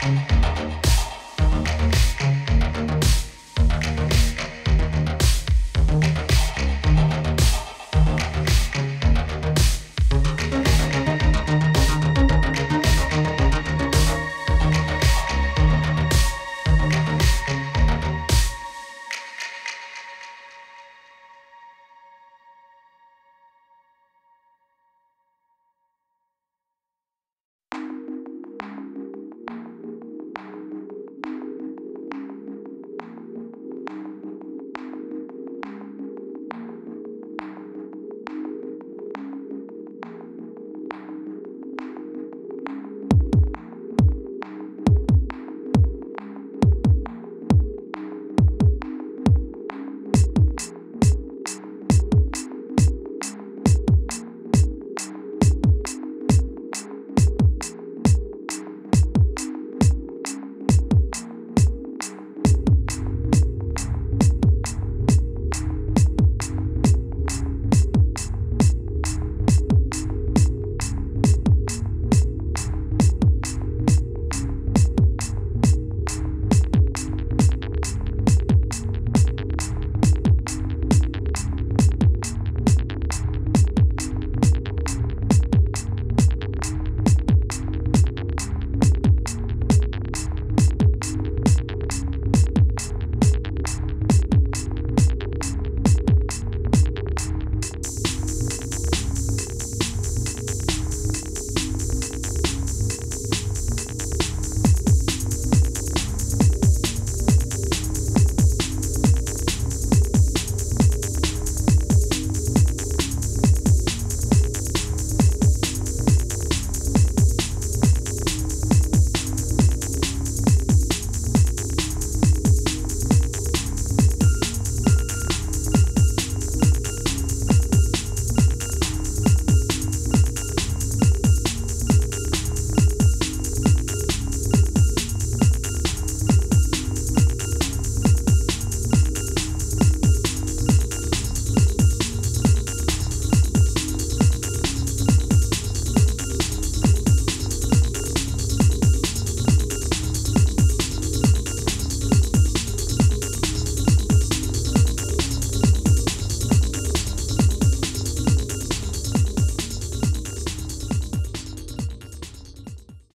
Thank you.